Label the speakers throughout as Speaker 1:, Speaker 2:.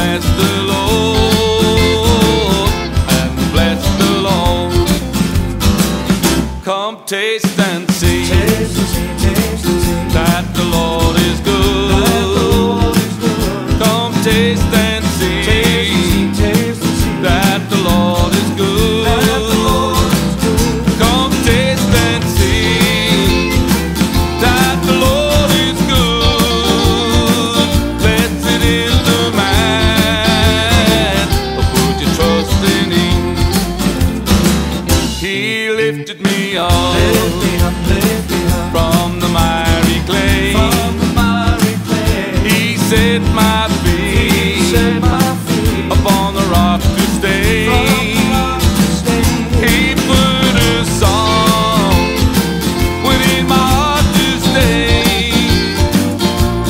Speaker 1: bless the Lord and bless the Lord. Come taste and see
Speaker 2: Taste and see, taste and see.
Speaker 1: that the Lord lifted me up
Speaker 2: Lift me up, lift me up.
Speaker 1: from the miry clay.
Speaker 2: From the miry clay.
Speaker 1: He set my feet upon the rock to stay. He put a song within my heart to stay,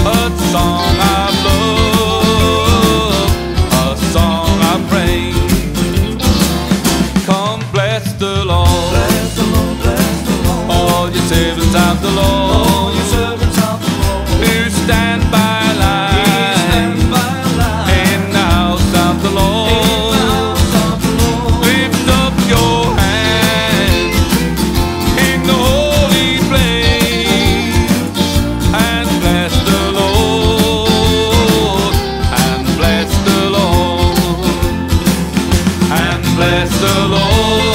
Speaker 1: a song of love, a song praise. Come bless the Lord, the Lord.